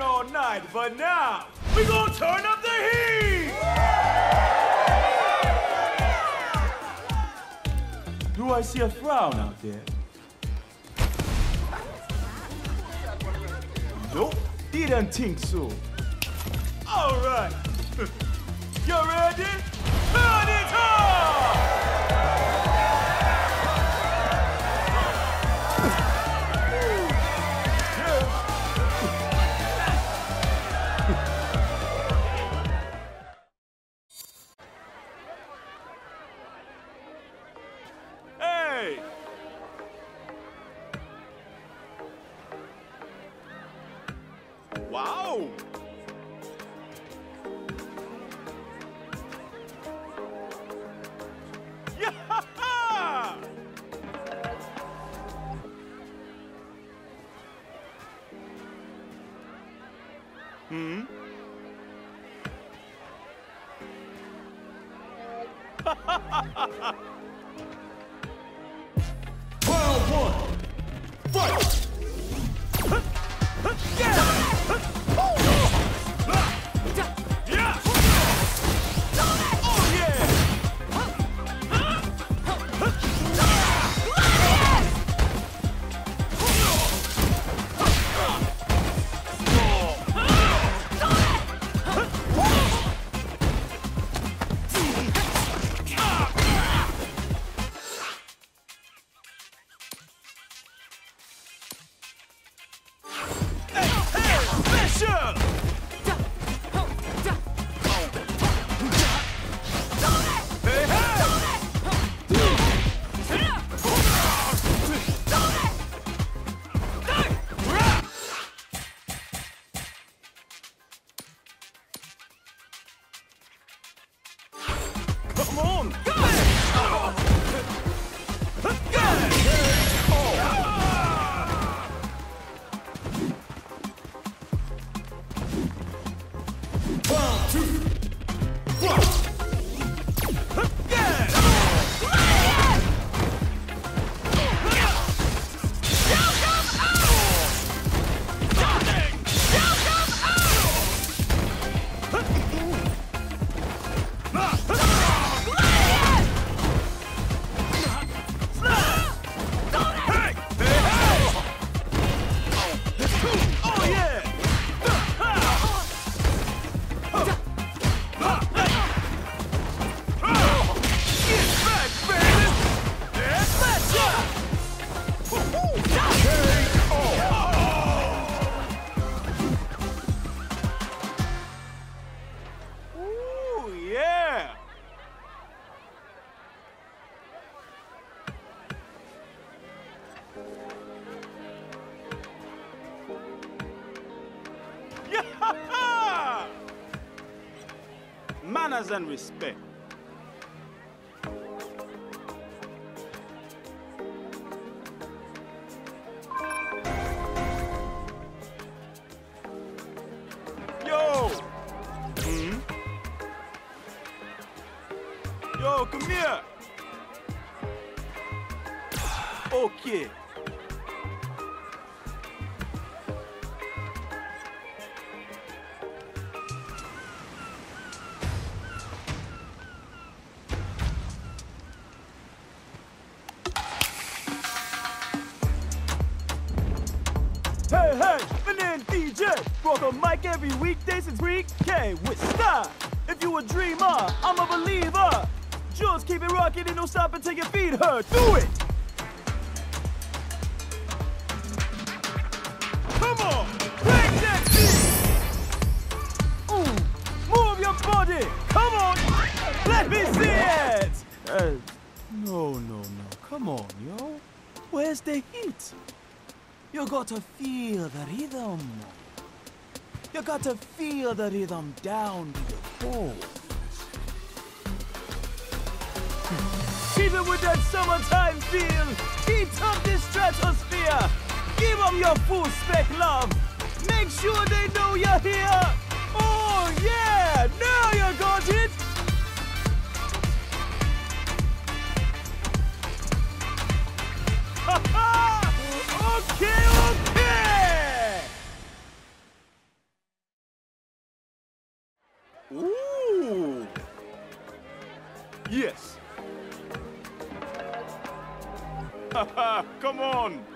all night, but now we gonna turn up the heat! Do I see a frown out there? Nope, didn't think so. All right. You ready? Wow! Yeah! Hmm? Round one. Fight! 誰? Come on! And respect. Yo! Hmm? Yo, come here! Okay. Hey, hey, my DJ. Rock a mic every weekday since pre-K with style. If you a dreamer, I'm a believer. Just keep it rocking and don't stop until your feet hurt. Do it! Come on, break that beat! Ooh, move your body. Come on, let me see it. Uh, no, no, no. Come on, yo. Where's the heat? You got to feel the rhythm. You got to feel the rhythm down to your core. Keep it with that summertime feel. Heat up this stratosphere. Give them your full spec love. Make sure they know you're here. Oh yeah, now you got it. Yes. Come on.